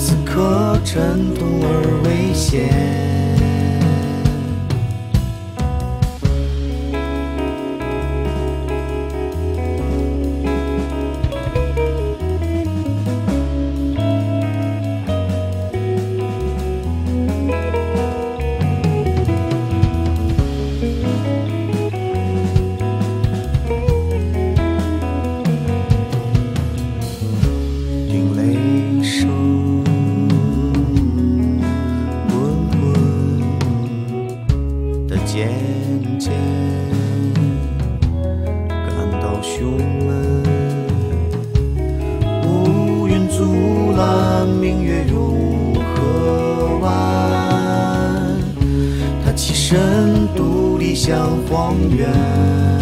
此刻沉痛而危险。感到胸闷，乌云阻拦明月如河湾，他起身独立向荒原。